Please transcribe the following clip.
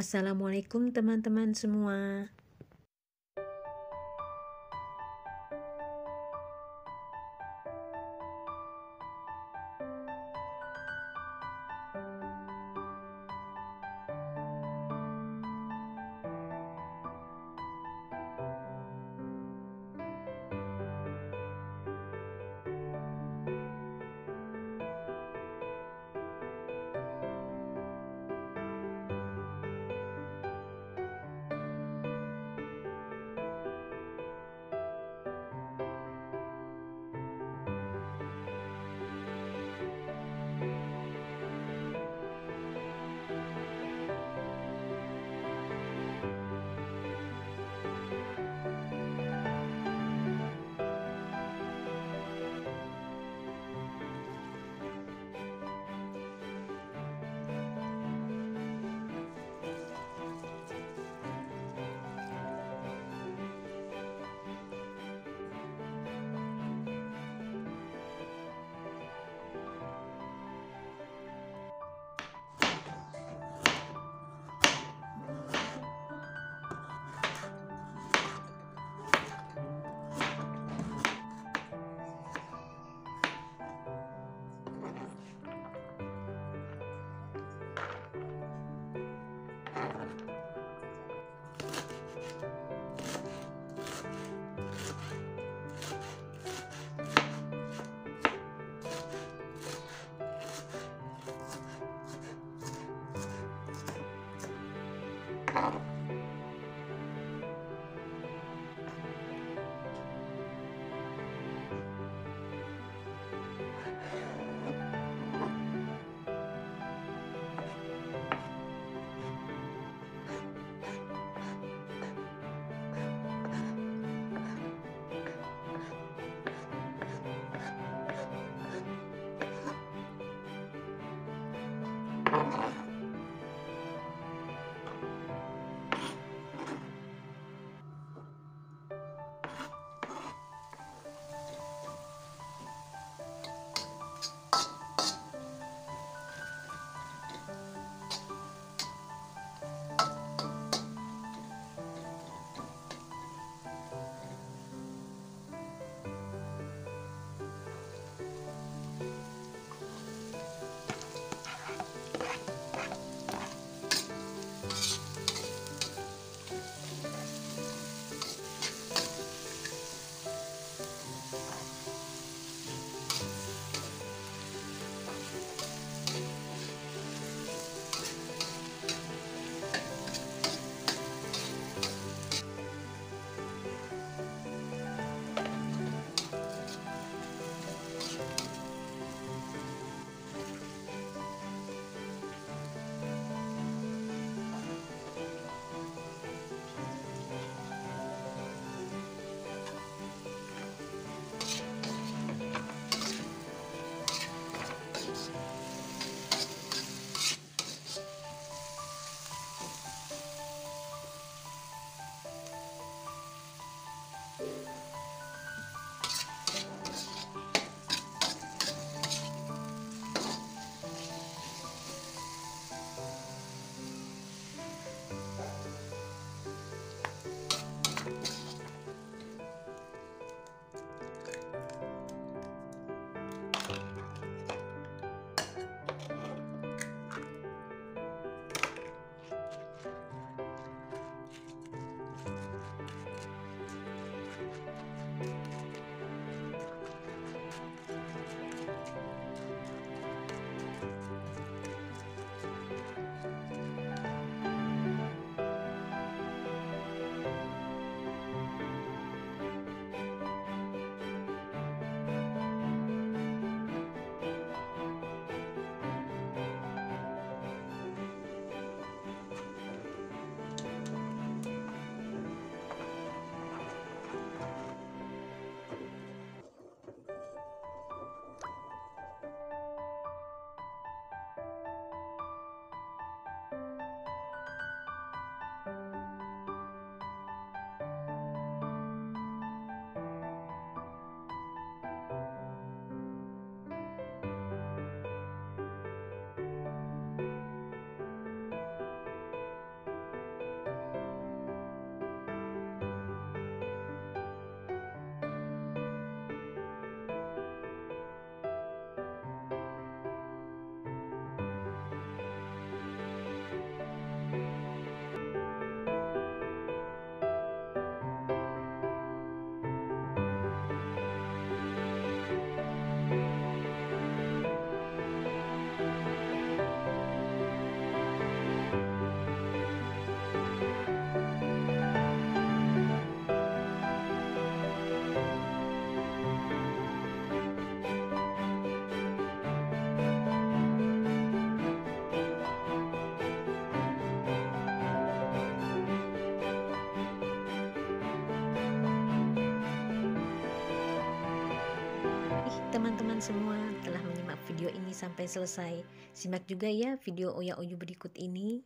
Assalamualaikum teman-teman semua. Uh-huh. Kalian semua telah menyimak video ini sampai selesai. Simak juga ya video Oya Oyu berikut ini.